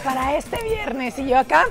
para este viernes y yo acá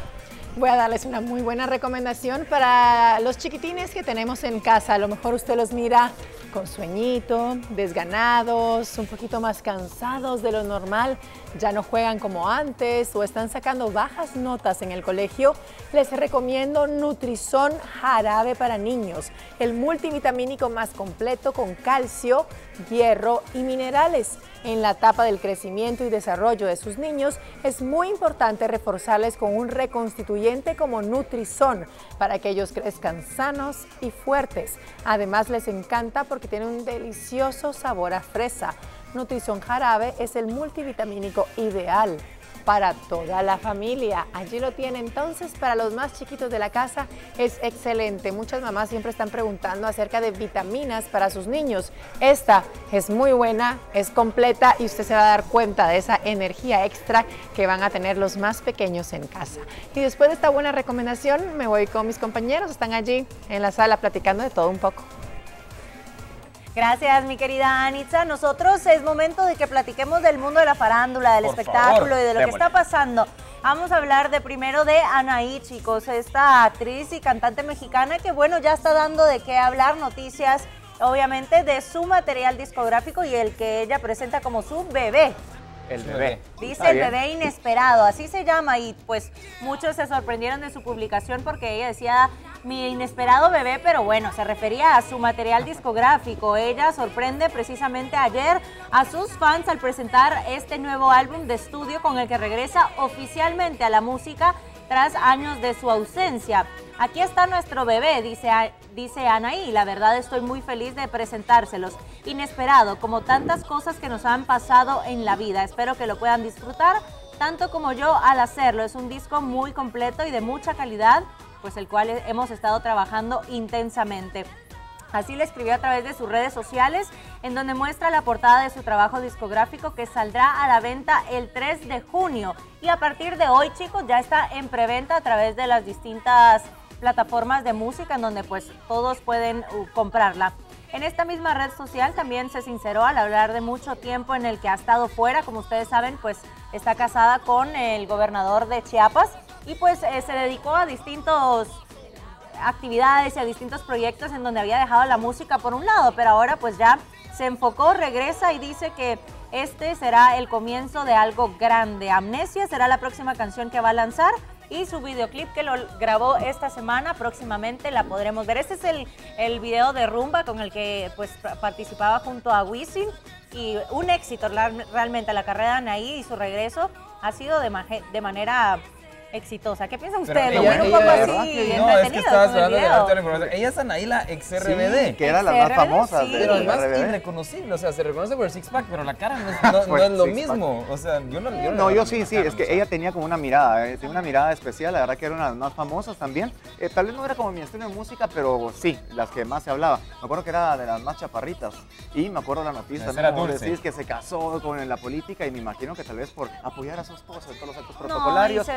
voy a darles una muy buena recomendación para los chiquitines que tenemos en casa. A lo mejor usted los mira con sueñito, desganados, un poquito más cansados de lo normal, ya no juegan como antes o están sacando bajas notas en el colegio, les recomiendo Nutrizón Jarabe para niños, el multivitamínico más completo con calcio, hierro y minerales. En la etapa del crecimiento y desarrollo de sus niños es muy importante reforzarles con un reconstituyente como Nutrizón para que ellos crezcan sanos y fuertes. Además les encanta porque tiene un delicioso sabor a fresa. Nutrizón Jarabe es el multivitamínico ideal para toda la familia. Allí lo tiene. Entonces, para los más chiquitos de la casa es excelente. Muchas mamás siempre están preguntando acerca de vitaminas para sus niños. Esta es muy buena, es completa y usted se va a dar cuenta de esa energía extra que van a tener los más pequeños en casa. Y después de esta buena recomendación, me voy con mis compañeros. Están allí en la sala platicando de todo un poco. Gracias, mi querida Anitza. Nosotros es momento de que platiquemos del mundo de la farándula, del espectáculo y de lo que está pasando. Vamos a hablar de primero de Anaí, chicos, esta actriz y cantante mexicana que, bueno, ya está dando de qué hablar, noticias, obviamente, de su material discográfico y el que ella presenta como su bebé. El bebé. Dice el bebé inesperado, así se llama y pues muchos se sorprendieron de su publicación porque ella decía mi inesperado bebé, pero bueno, se refería a su material discográfico. Ella sorprende precisamente ayer a sus fans al presentar este nuevo álbum de estudio con el que regresa oficialmente a la música tras años de su ausencia. Aquí está nuestro bebé, dice, dice Anaí. La verdad estoy muy feliz de presentárselos. Inesperado, como tantas cosas que nos han pasado en la vida. Espero que lo puedan disfrutar tanto como yo al hacerlo. Es un disco muy completo y de mucha calidad pues el cual hemos estado trabajando intensamente. Así le escribió a través de sus redes sociales, en donde muestra la portada de su trabajo discográfico que saldrá a la venta el 3 de junio. Y a partir de hoy, chicos, ya está en preventa a través de las distintas plataformas de música en donde pues todos pueden uh, comprarla. En esta misma red social también se sinceró al hablar de mucho tiempo en el que ha estado fuera, como ustedes saben, pues está casada con el gobernador de Chiapas y pues eh, se dedicó a distintos actividades y a distintos proyectos en donde había dejado la música por un lado, pero ahora pues ya se enfocó, regresa y dice que este será el comienzo de algo grande. Amnesia será la próxima canción que va a lanzar y su videoclip que lo grabó esta semana, próximamente la podremos ver. Este es el, el video de Rumba con el que pues participaba junto a Wisin y un éxito realmente la carrera de Anaí y su regreso ha sido de, de manera exitosa. ¿Qué piensa usted? Lo ella, un poco así No, es que estaba esperando de la información. Ella es Anaíla ex RBD. Sí, que era la más famosa. Sí. Pero además irreconocible. O sea, se reconoce por el six pack, pero la cara no es, no, no es lo mismo. O sea, yo no. Yo no, no yo sí, sí. Es que ella tenía como una mirada. Eh, tiene una mirada especial. La verdad que era una de las más famosas también. Eh, tal vez no era como mi estilo de música, pero sí, las que más se hablaba. Me acuerdo que era de las más chaparritas. Y me acuerdo la noticia. Era decís que se casó con la política y me imagino que tal vez por apoyar a su esposa en todos los actos protocolarios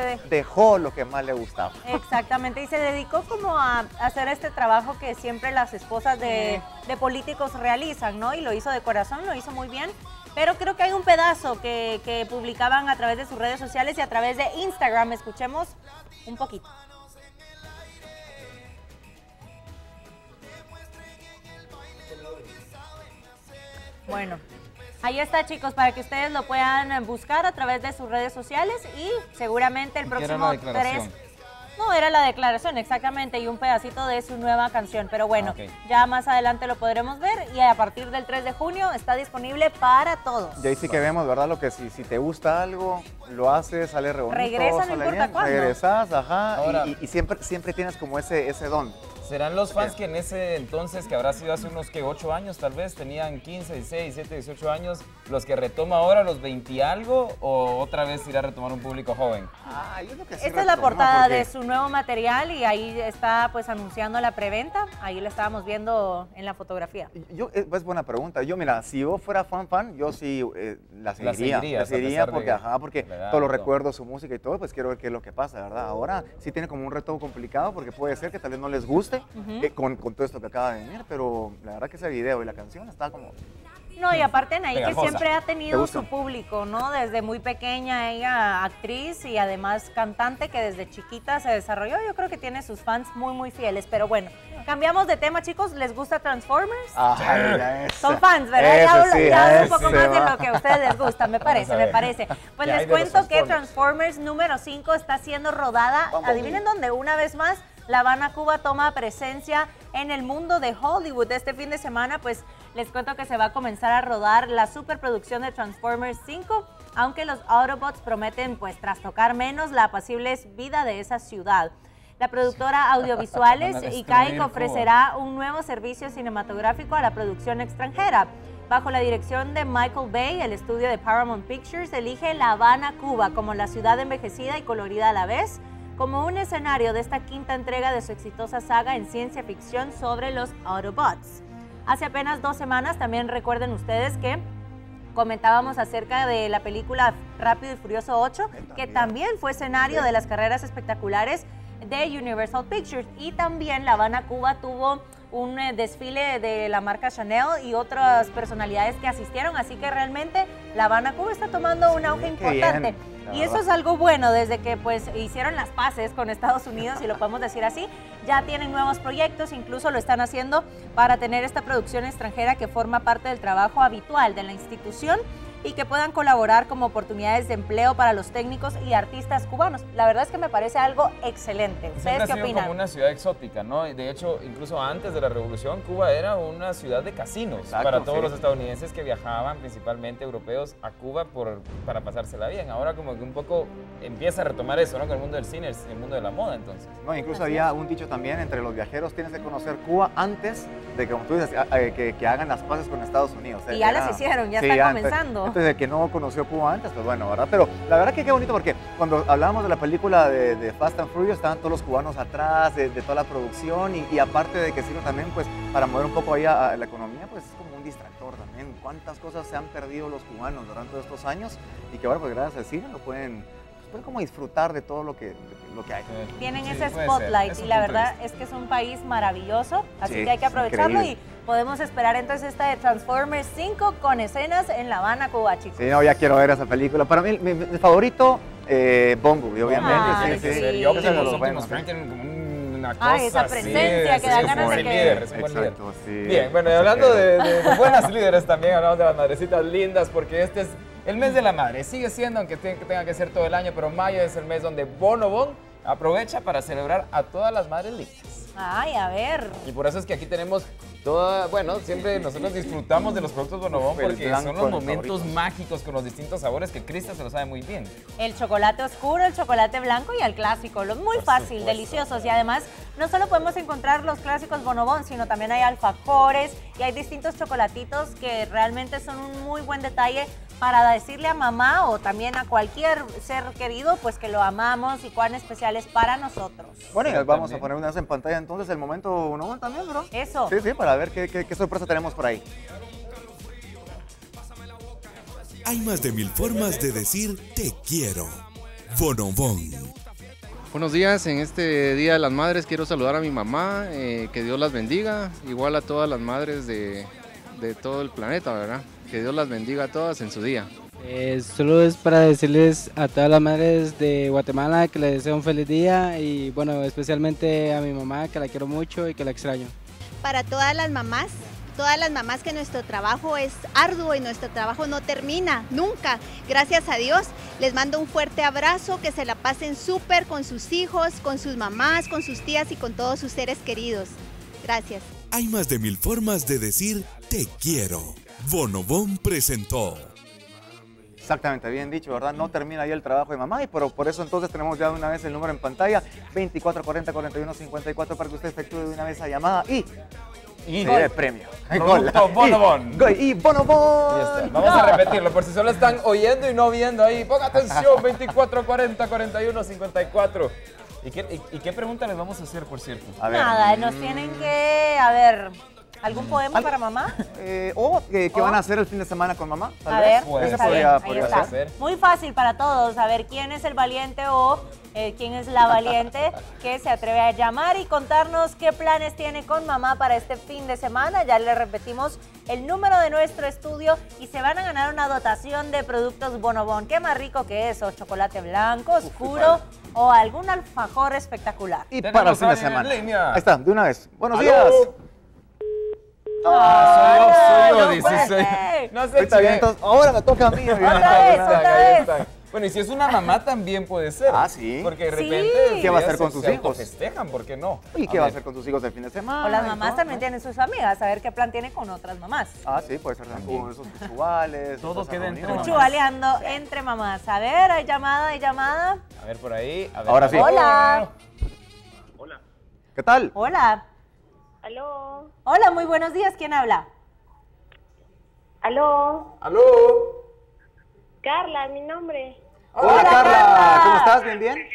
dejó lo que más le gustaba. Exactamente, y se dedicó como a hacer este trabajo que siempre las esposas de, políticos realizan, ¿no? Y lo hizo de corazón, lo hizo muy bien. Pero creo que hay un pedazo que, que publicaban a través de sus redes sociales y a través de Instagram. Escuchemos un poquito. Bueno, Ahí está, chicos, para que ustedes lo puedan buscar a través de sus redes sociales y seguramente el próximo 3 no, era la declaración, exactamente, y un pedacito de su nueva canción. Pero bueno, ah, ya más adelante lo podremos ver y a partir del 3 de junio está disponible para todos. Y ahí sí que vemos, ¿verdad? Lo que si, si te gusta algo, lo haces, sale re Regresa, no importa cuándo. Regresas, ajá, y, y, siempre, siempre tienes como ese, ese don. ¿Serán los fans que en ese entonces, que habrá sido hace unos que 8 años tal vez, tenían 15, 16, 17, 18 años, los que retoma ahora los 20 y algo o otra vez irá a retomar un público joven? Ah, yo creo que sí Esta es la portada de su nuevo material y ahí está pues anunciando la preventa, ahí la estábamos viendo en la fotografía. Yo, es pues, buena pregunta, yo mira, si yo fuera fan fan, yo sí eh, la seguiría, la seguiría, porque, ajá, porque todos los recuerdos, su música y todo, pues quiero ver qué es lo que pasa, ¿verdad? Ahora sí tiene como un reto complicado porque puede ser que tal vez no les guste, con, todo esto que acaba de venir, pero la verdad que ese video y la canción está como No, y aparte Anaí que siempre ha ¿Te tenido su público, ¿no? Desde muy pequeña ella actriz y además cantante que desde chiquita se desarrolló. Yo creo que tiene sus fans muy, muy fieles. Pero bueno, cambiamos de tema, chicos. ¿Les gusta Transformers? Ay, esa. Son fans, ¿verdad? Ya hablo- sí, ya un poco más de lo que a ustedes les gusta, me parece, me parece. Pues ¿Qué hay les cuento que Transformers? Transformers número 5 está siendo rodada, Vamos. adivinen dónde, una vez más, La Habana, Cuba toma presencia en el mundo de Hollywood. Este fin de semana, pues les cuento que se va a comenzar a rodar la superproducción de Transformers 5, aunque los Autobots prometen pues trastocar menos la apacible vida de esa ciudad. La productora Audiovisuales ICAIC ofrecerá un nuevo servicio cinematográfico a la producción extranjera. Bajo la dirección de Michael Bay, el estudio de Paramount Pictures elige La Habana, Cuba, como la ciudad envejecida y colorida a la vez, como un escenario de esta quinta entrega de su exitosa saga en ciencia ficción sobre los Autobots. Hace apenas dos semanas también recuerden ustedes que comentábamos acerca de la película Rápido y Furioso 8, que también fue escenario de las carreras espectaculares de Universal Pictures. Y también La Habana, Cuba tuvo un eh, desfile de la marca Chanel y otras personalidades que asistieron. Así que realmente La Habana, Cuba está tomando un auge importante. Y eso es algo bueno desde que pues hicieron las paces con Estados Unidos, si lo podemos decir así. Ya tienen nuevos proyectos, incluso lo están haciendo para tener esta producción extranjera que forma parte del trabajo habitual de la institución y que puedan colaborar como oportunidades de empleo para los técnicos y artistas cubanos. La verdad es que me parece algo excelente. Siempre ¿Ustedes ha qué sido opinan? como una ciudad exótica, ¿no? De hecho, incluso antes de la revolución, Cuba era una ciudad de casinos Exacto, para todos sí. los estadounidenses que viajaban, principalmente europeos, a Cuba por, para pasársela bien. Ahora como que un poco empieza a retomar eso, ¿no? Con el mundo del cine, el mundo de la moda, entonces. No, incluso había un dicho también entre los viajeros, tienes que conocer Cuba antes de que, como tú dices, eh, que, que hagan las paces con Estados Unidos. Y ya las hicieron, ya están antes- comenzando. Entonces, el que no conoció Cuba antes, pues bueno, ¿verdad? Pero la verdad que qué bonito porque cuando hablábamos de la película de, de Fast and Furious, estaban todos los cubanos atrás, de, de toda la producción y, y aparte de que sirve también, pues, para mover un poco ahí a, a la economía, pues es como un distractor también. ¿Cuántas cosas se han perdido los cubanos durante estos años? Y que ahora, pues gracias al cine, lo pueden, pues, pueden como disfrutar de todo lo que, lo que hay. Tienen Sí, ese spotlight Es y la de verdad es que es un país maravilloso, así Sí, que hay que aprovecharlo y podemos esperar entonces esta de Transformers 5 con escenas en La Habana, Cuba, chicos. Sí, no, ya quiero ver esa película. Para mí, mi, mi favorito, eh, Bumblebee, obviamente. Ay, sí, sí. sí. Y Optimus, Optimus Prime sí. tienen como una cosa Ay, esa así, presencia que un ganas de que- líder, es un buen líder. Exacto, sí. Bien, bueno, y hablando de, de- de buenas líderes también, hablamos de las madrecitas lindas, porque este es el mes de la madre. Sigue siendo, aunque te- que tenga que ser todo el año, pero mayo es el mes donde Bono Bon aprovecha para celebrar a todas las madres lindas. Ay, a ver. Y por eso es que aquí tenemos toda, bueno, siempre nosotros disfrutamos de los productos Bonobón porque son los momentos mágicos con los distintos sabores que Krista se lo sabe muy bien. El chocolate oscuro, el chocolate blanco y el clásico. Los muy Por fácil, supuesto. deliciosos. Y además, no solo podemos encontrar los clásicos bonobón, sino también hay alfajores y hay distintos chocolatitos que realmente son un muy buen detalle para decirle a mamá o también a cualquier ser querido, pues que lo amamos y cuán especial es para nosotros. Bueno, y Sí, vamos también. a poner una vez en pantalla entonces el momento uno también, bro. Eso. Sí, sí, para ver qué, qué- qué sorpresa tenemos por ahí. Hay más de mil formas de decir te quiero. Bonobón. Buenos días, en este Día de las Madres quiero saludar a mi mamá, eh, que Dios las bendiga, igual a todas las madres de, de todo el planeta, ¿verdad? Que Dios las bendiga a todas en su día. Eh, solo es para decirles a todas las madres de Guatemala que les deseo un feliz día y bueno, especialmente a mi mamá que la quiero mucho y que la extraño. para todas las mamás, todas las mamás que nuestro trabajo es arduo y nuestro trabajo no termina nunca. Gracias a Dios, les mando un fuerte abrazo, que se la pasen súper con sus hijos, con sus mamás, con sus tías y con todos sus seres queridos. Gracias. Hay más de mil formas de decir te quiero. Bonobón presentó. Exactamente, bien dicho, ¿verdad? No termina ahí el trabajo de mamá y por, por eso entonces tenemos ya de una vez el número en pantalla, 2440 41 54 para que usted efectúe de una vez esa llamada y Y se lleve premio. Producto. Bonobon. Y, y Bonobon. Vamos a repetirlo por si solo están oyendo y no viendo ahí. Ponga atención, 24, 40, 41, 54. ¿Y qué, y, y qué pregunta les vamos a hacer, por cierto? A ver. Nada, nos tienen que, a ver, ¿Algún poema para mamá? Eh, o eh, ¿qué van a hacer el fin de semana con mamá? tal A vez. ver, Pues, Ese podría- ser. Muy fácil para todos, a ver quién es el valiente o eh, quién es la valiente que se atreve a llamar y contarnos qué planes tiene con mamá para este fin de semana. Ya le repetimos el número de nuestro estudio y se van a ganar una dotación de productos Bonobón. ¿Qué más rico que eso? Chocolate blanco, oscuro o algún alfajor espectacular. Y para el fin de semana. Ahí está, de una vez. Buenos ¡Aló! días. Ah, soy yo, soy yo, no dice. puede. No sé, Ahorita bien, entonces, ahora me toca a mí. Otra vez, otra vez. Bueno, y si es una mamá también puede ser. Ah, sí. Porque de Sí. repente. ¿Qué va a hacer con sus hijos? festejan, ¿por qué no? ¿Y qué va a hacer con sus hijos el fin de semana? O las mamás todo, también ¿no? tienen sus amigas, a ver qué plan tiene con otras mamás. Ah, sí, puede ser también. Con esos cuchubales. Todo queda entre mamás. Entre mamás. A ver, hay llamada, hay llamada. A ver por ahí. a ver, Ahora sí. ver. Hola. ¿Qué tal? Hola. Aló, Hola, muy buenos días. ¿Quién habla? aló, ¡Aló! Carla, mi nombre. Hola, Hola, Carla. Carla. ¿Cómo estás? ¿Bien, bien?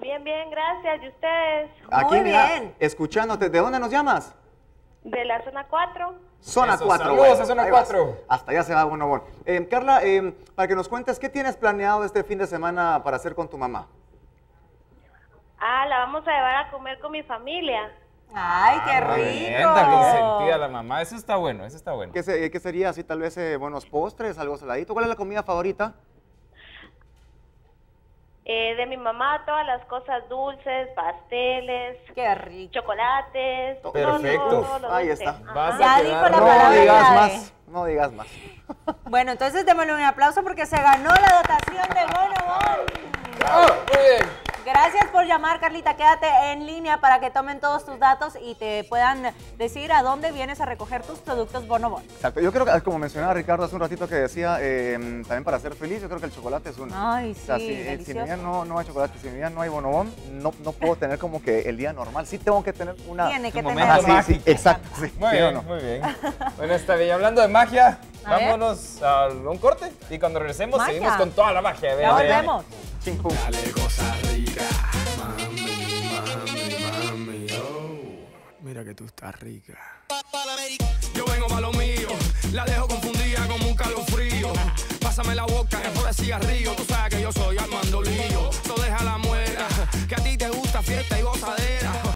Bien, bien, gracias. ¿Y ustedes? Aquí, Muy mira, bien. escuchándote. ¿De dónde nos llamas? De la zona 4. Zona Eso, 4. saludos a Zona ahí vas. 4. Hasta allá se va bueno, bueno. Eh, Carla, eh, para que nos cuentes, ¿qué tienes planeado este fin de semana para hacer con tu mamá? Ah, la vamos a llevar a comer con mi familia. Ay, qué Ah, muy bien, rico. consentida la mamá. Eso está bueno, eso está bueno. ¿Qué, se- qué sería así, tal vez, eh, buenos postres, algo saladito? ¿Cuál es la comida favorita? Eh, de mi mamá, todas las cosas dulces, pasteles, Qué rico. chocolates. todo, Perfecto. todo lo Ahí dulce. está. Ya dijo la No palabra digas clave. más, no digas más. Bueno, entonces démosle un aplauso porque se ganó la dotación de Bonobón. ¡Ah, muy bien! Gracias por llamar, Carlita. Quédate en línea para que tomen todos tus datos y te puedan decir a dónde vienes a recoger tus productos Bonobón. Exacto. Yo creo que, como mencionaba Ricardo hace un ratito que decía, eh, también para ser feliz, yo creo que el chocolate es uno. Ay, O sea, sí, si, eh, si mi día no, no hay chocolate, si mi día no hay bonobón, no, no puedo tener como que el día normal. Sí tengo que tener una... Tiene que tener. Ajá, sí, sí, exacto. Sí, Muy ¿sí o bien, no? muy bien. Bueno, está bien. Y Hablando de magia, A ver. vámonos a un corte y cuando regresemos Magia. seguimos con toda la magia. Ya volvemos. Dale Que tú estás rica. Yo vengo pa' lo mío, la dejo confundida como un calofrío. Pásame la boca, es por cigarrillo, tú sabes que yo soy Armando Lío. So deja la muela, que a ti te gusta fiesta y gozadera.